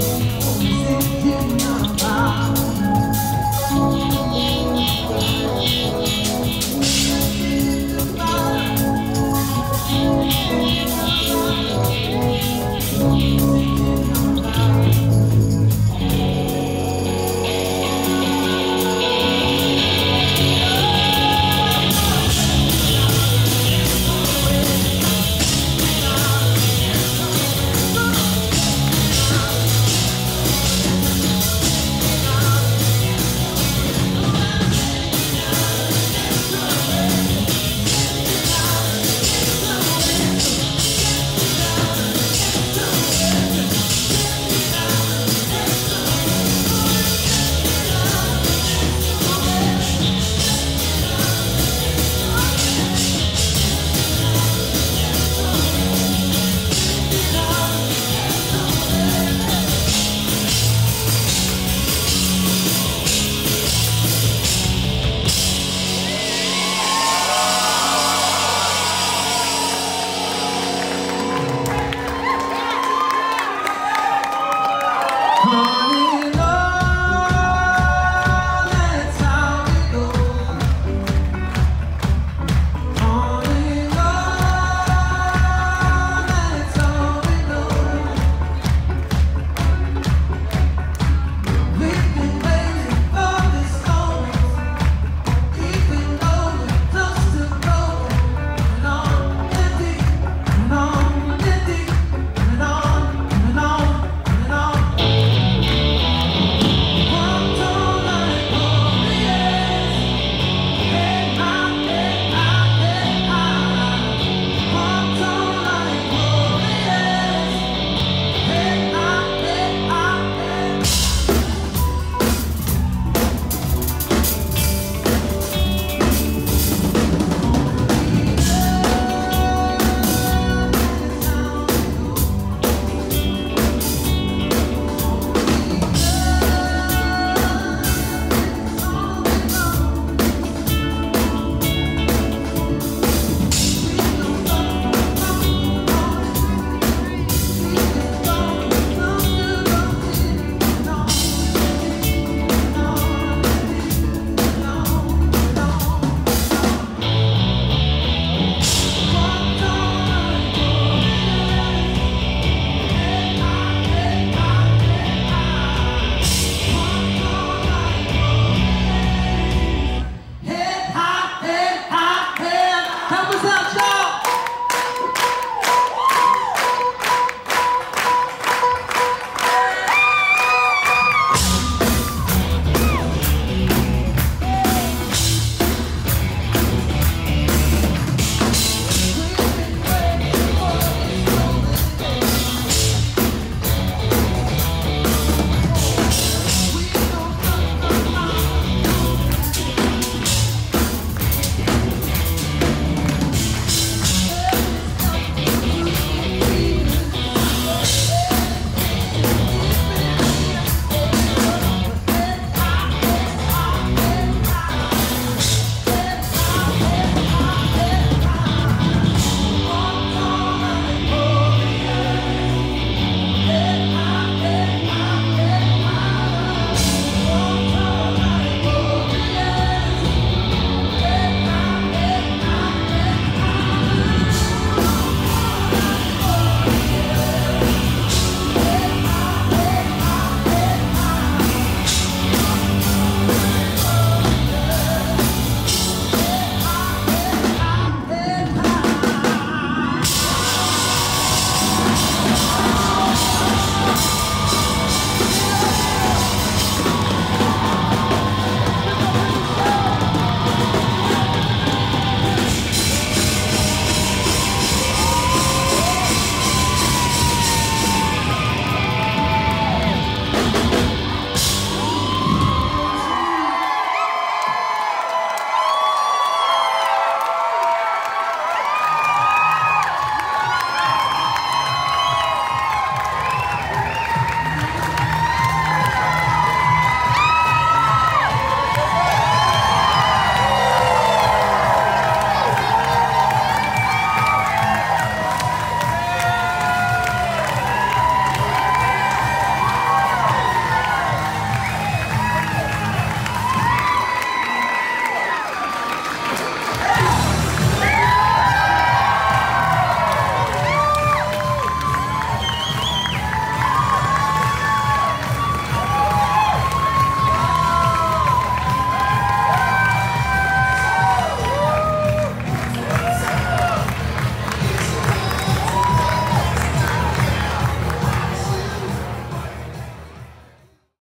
Oh, oh, oh.